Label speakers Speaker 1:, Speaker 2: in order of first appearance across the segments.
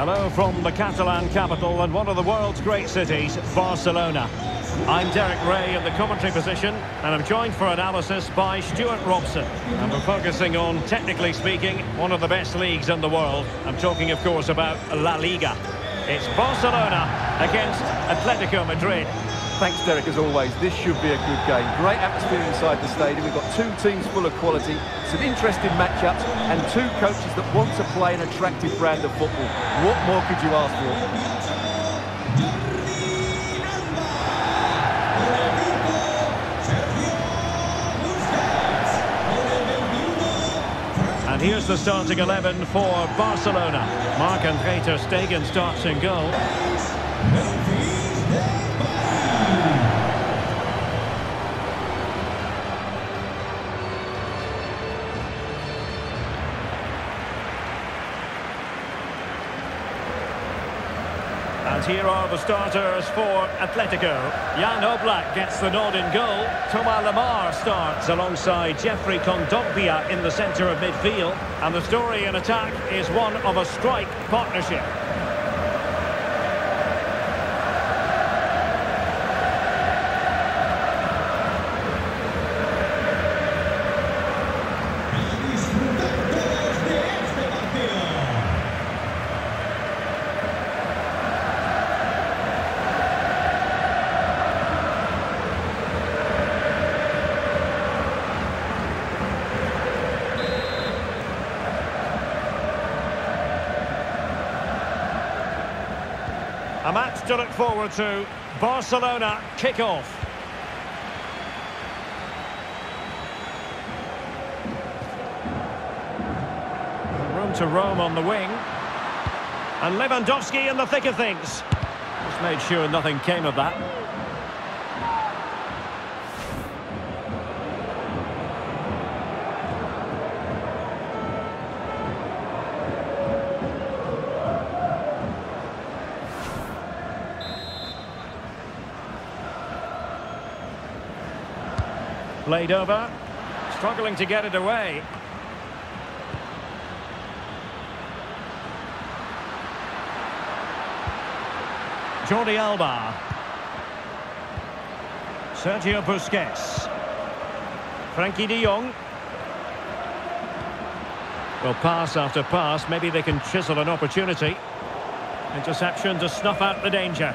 Speaker 1: Hello from the Catalan capital and one of the world's great cities, Barcelona. I'm Derek Rae in the commentary position and I'm joined for analysis by Stuart Robson. And we're focusing on, technically speaking, one of the best leagues in the world. I'm talking, of course, about La Liga. It's Barcelona against Atletico Madrid.
Speaker 2: Thanks, Derek, as always. This should be a good game. Great atmosphere inside the stadium. We've got two teams full of quality, some interesting matchups, and two coaches that want to play an attractive brand of football. What more could you ask for?
Speaker 1: And here's the starting 11 for Barcelona. Marc-Andre Ter Stegen starts in goal. And here are the starters for Atletico. Jan Oblak gets the nod in goal. Thomas Lemar starts alongside Geoffrey Kondogbia in the centre of midfield. And the story in attack is one of a strike partnership. A match to look forward to. Barcelona kick-off. Room to roam on the wing. And Lewandowski in the thick of things. Just made sure nothing came of that. Played over. Struggling to get it away. Jordi Alba. Sergio Busquets. Frenkie de Jong. Well, pass after pass. Maybe they can chisel an opportunity. Interception to snuff out the danger.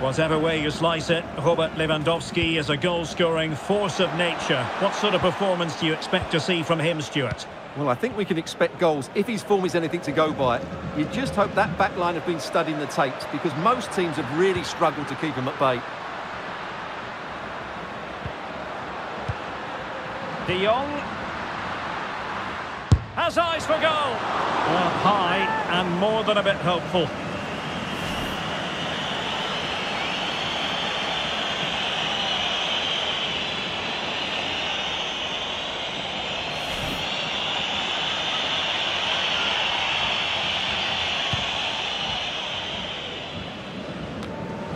Speaker 1: Whatever way you slice it, Robert Lewandowski is a goal-scoring force of nature. What sort of performance do you expect to see from him, Stuart?
Speaker 2: Well, I think we can expect goals if his form is anything to go by. You just hope that back line have been studying the tapes because most teams have really struggled to keep him at bay.
Speaker 1: De Jong has eyes for goal. Well, high and more than a bit hopeful.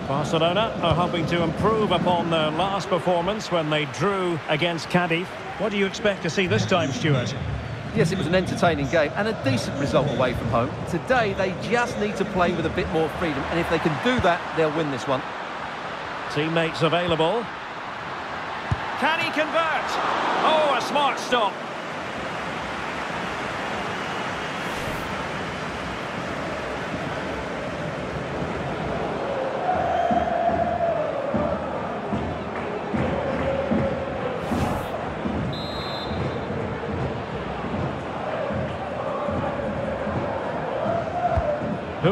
Speaker 1: Barcelona are hoping to improve upon their last performance when they drew against Cadiz. What do you expect to see this time, Stuart?
Speaker 2: Yes, it was an entertaining game and a decent result away from home. Today, they just need to play with a bit more freedom, and if they can do that, they'll win this one.
Speaker 1: Teammates available. Can he convert? Oh, a smart stop.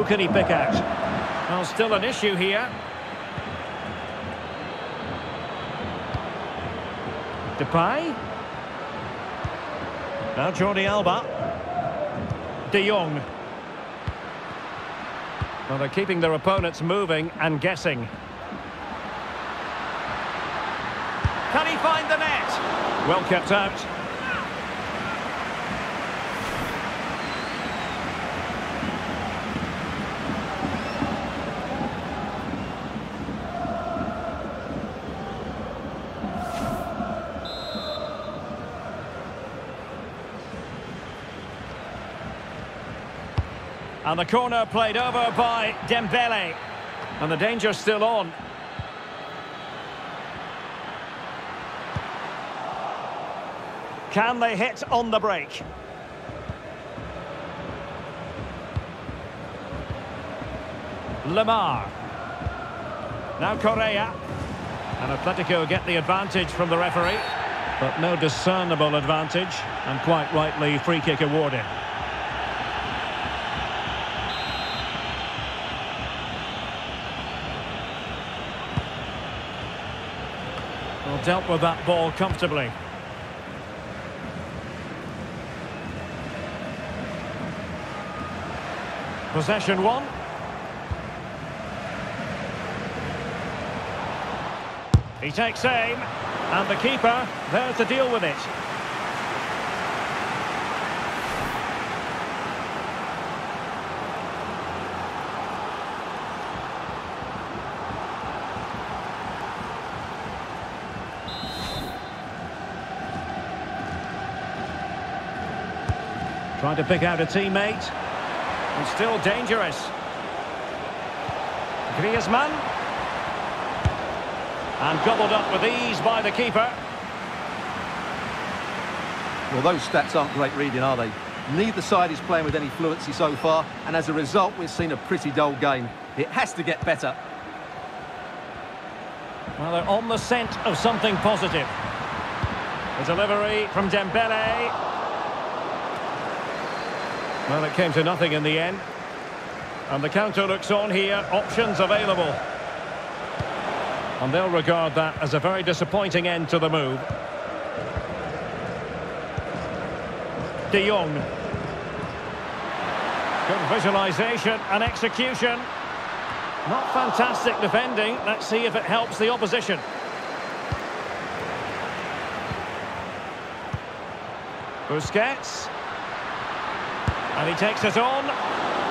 Speaker 1: Can he pick out? Well, still an issue here. Depay. Now Jordi Alba. De Jong. Well, they're keeping their opponents moving and guessing. Can he find the net? Well kept out. And the corner played over by Dembele. And the danger's still on. Can they hit on the break? Lemar. Now Correa. And Atletico get the advantage from the referee. But no discernible advantage. And quite rightly, free kick awarded. Dealt with that ball comfortably. Possession one. He takes aim, and the keeper there to deal with it. Trying to pick out a teammate. And still dangerous. Griezmann. And gobbled up with ease by the keeper.
Speaker 2: Well, those stats aren't great reading, are they? Neither side is playing with any fluency so far, and as a result, we've seen a pretty dull game. It has to get better.
Speaker 1: Well, they're on the scent of something positive. The delivery from Dembele. Well, it came to nothing in the end. And the counter looks on here. Options available. And they'll regard that as a very disappointing end to the move. De Jong. Good visualisation and execution. Not fantastic defending. Let's see if it helps the opposition. Busquets. And he takes it on.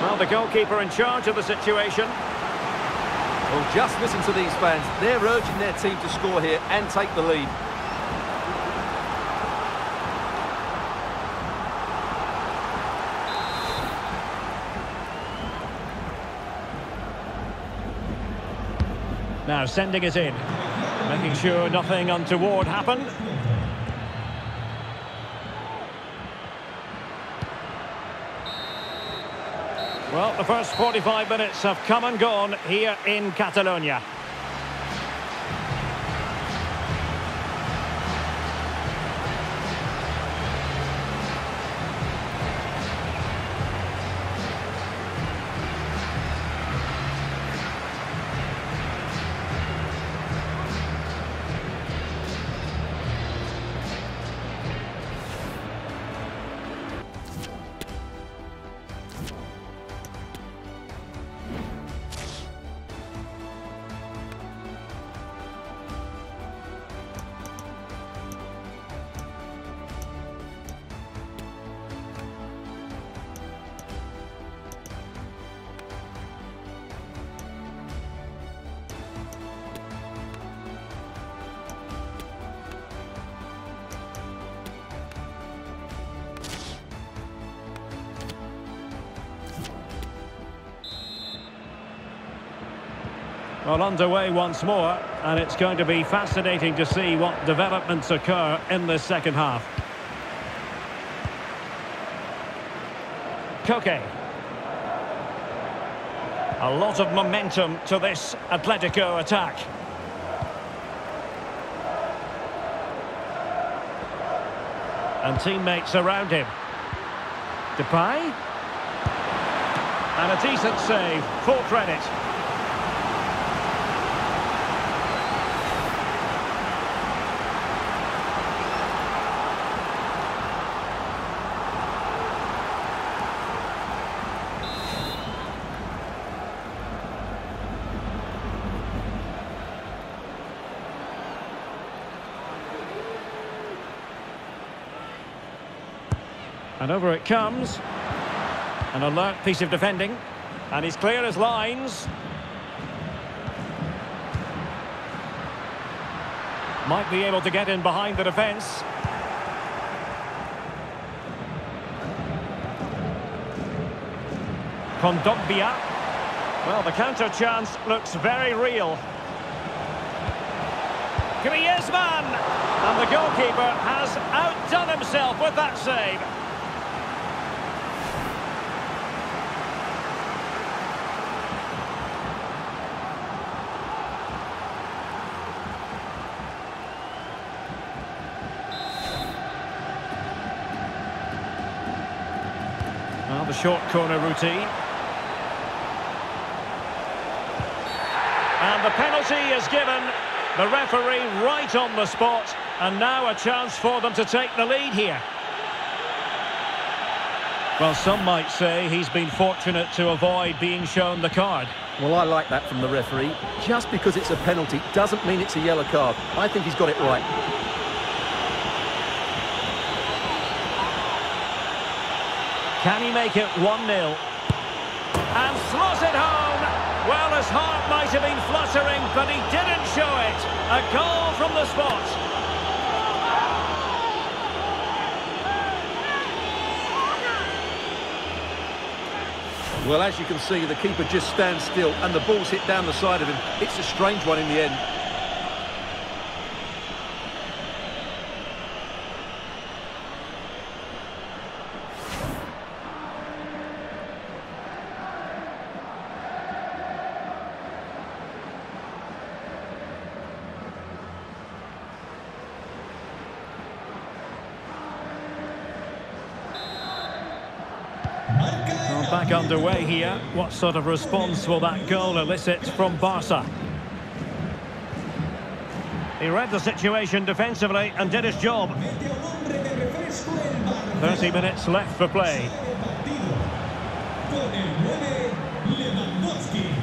Speaker 1: Well, the goalkeeper in charge of the situation.
Speaker 2: Well, just listen to these fans. They're urging their team to score here and take the lead.
Speaker 1: Now sending it in. Making sure nothing untoward happened. Well, the first 45 minutes have come and gone here in Catalonia. Well, underway once more, and it's going to be fascinating to see what developments occur in this second half. Koke. A lot of momentum to this Atletico attack. And teammates around him. Depay. And a decent save, full credit. And over it comes. An alert piece of defending. And he's clear as lines. Might be able to get in behind the defence. Kondogbia. Well, the counter chance looks very real. Griezmann! And the goalkeeper has outdone himself with that save. Well, the short corner routine. And the penalty is given. The referee right on the spot. And now a chance for them to take the lead here. Well, some might say he's been fortunate to avoid being shown the card.
Speaker 2: Well, I like that from the referee. Just because it's a penalty doesn't mean it's a yellow card. I think he's got it right.
Speaker 1: Can he make it 1-0? And slots it home. Well, his heart might have been fluttering, but he didn't show it. A goal from the spot.
Speaker 2: Well, as you can see, the keeper just stands still and the ball's hit down the side of him. It's a strange one in the end.
Speaker 1: Underway here. What sort of response will that goal elicit from Barca? He read the situation defensively and did his job. 30 minutes left for play.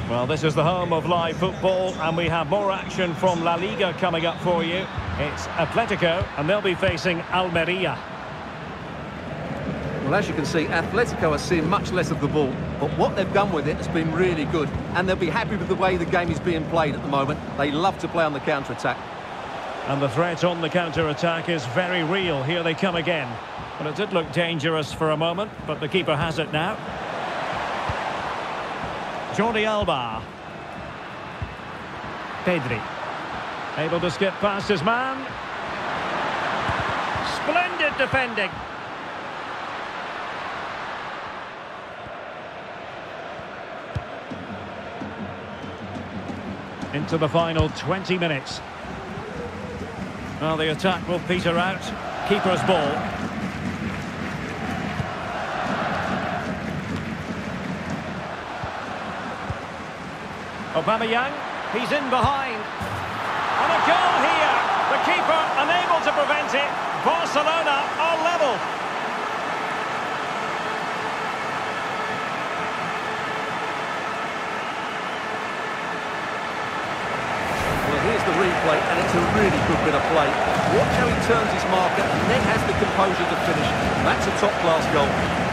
Speaker 1: Well, this is the home of live football, and we have more action from La Liga coming up for you. It's Atletico, and they'll be facing Almeria.
Speaker 2: Well, as you can see, Atletico are seeing much less of the ball, but what they've done with it has been really good, and they'll be happy with the way the game is being played at the moment. They love to play on the counter-attack.
Speaker 1: And the threat on the counter-attack is very real. Here they come again. But it did look dangerous for a moment, but the keeper has it now. Jordi Alba. Pedri. Able to skip past his man. Splendid defending. Into the final 20 minutes. Well, the attack will peter out. Keeper's ball. Aubameyang, he's in behind. And a goal here. The keeper unable to prevent it. Barcelona are level.
Speaker 2: Well, here's the replay, and it's a really good bit of play. Watch how he turns his marker and then has the composure to finish. That's a top-class goal.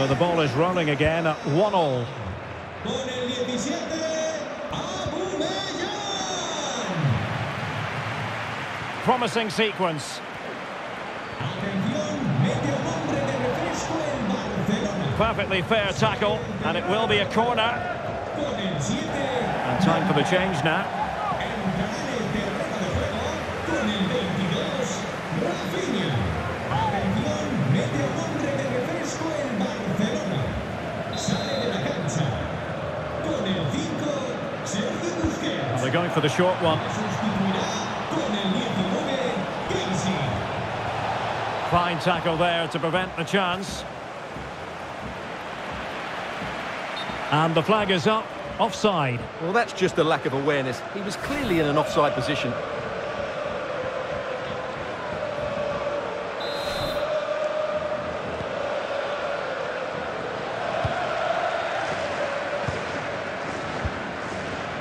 Speaker 1: So the ball is rolling again at 1-all.
Speaker 3: Con el 17, Aubameyang.
Speaker 1: Promising sequence. Perfectly fair tackle, and it will be a corner.
Speaker 3: Con el 7,
Speaker 1: And time for the change now. They're going for the short one.
Speaker 3: Sustituirá con el 19, Kessié.
Speaker 1: Fine tackle there to prevent the chance. And the flag is up. Offside.
Speaker 2: Well, that's just a lack of awareness. He was clearly in an offside position.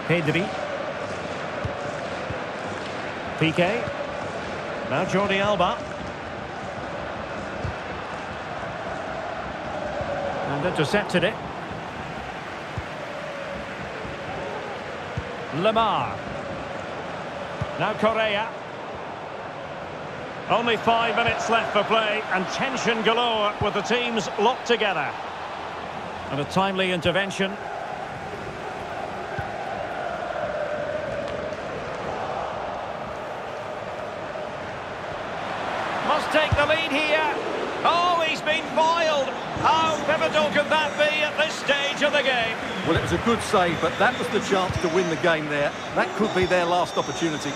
Speaker 1: Pedri. Piqué. Now Jordi Alba. And intercepted it. Lemar. Now Correa. Only five minutes left for play and tension galore with the teams locked together. And a timely intervention. Must take the lead here. Oh, he's been foiled. Pivotal could that be at this stage of the game?
Speaker 2: Well, it was a good save, but that was the chance to win the game there. That could be their last opportunity.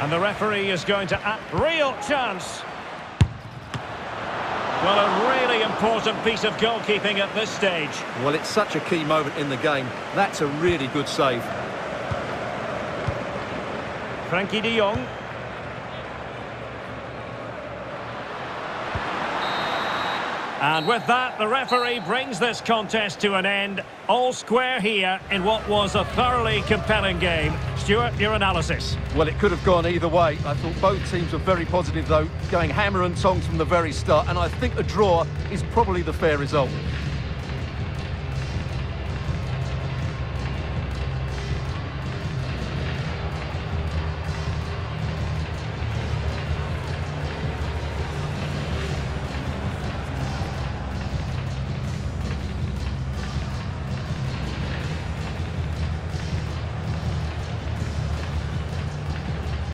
Speaker 1: And the referee is going to act real chance. Well, a really important piece of goalkeeping at this stage.
Speaker 2: Well, it's such a key moment in the game. That's a really good save.
Speaker 1: Frenkie de Jong. And with that, the referee brings this contest to an end. All square here in what was a thoroughly compelling game. Stuart, your analysis.
Speaker 2: Well, it could have gone either way. I thought both teams were very positive, though, going hammer and tongs from the very start. And I think a draw is probably the fair result.